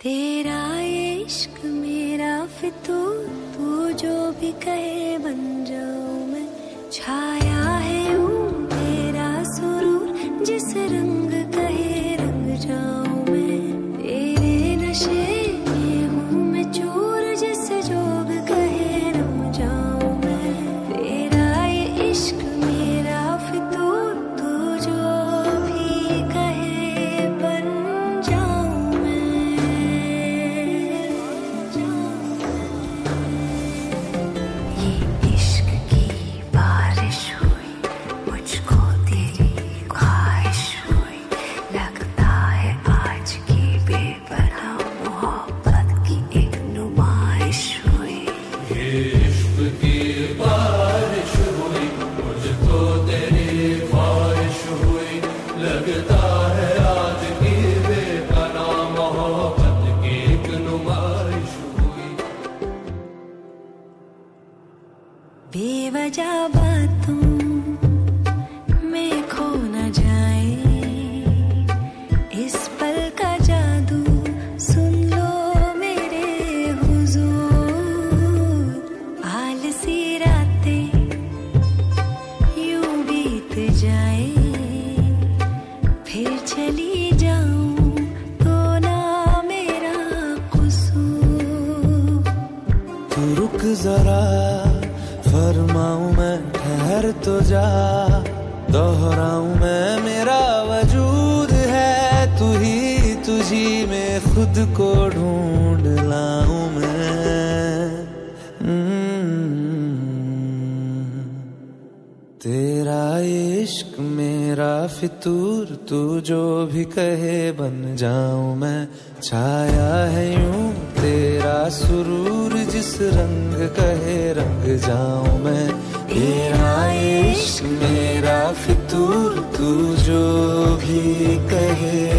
तेरा इश्क मेरा फितूर तू जो भी कहे बन जाऊँ मैं छाया तेरी हुई लगता है आज की बेपना हुई बेवजह बातों जरा, फरमाऊं मैं, ठहर तो जा। दोहराऊं मैं, मेरा वजूद है। तू ही तुझी में खुद को ढूंढ लाऊं मैं। तेरा इश्क मेरा फितूर, तू जो भी कहे बन जाऊँ मैं। छाया है यूँ तेरा सुरूर, जिस रंग कहे रंग जाऊँ मैं। तेरा इश्क मेरा फितूर, तू जो भी कहे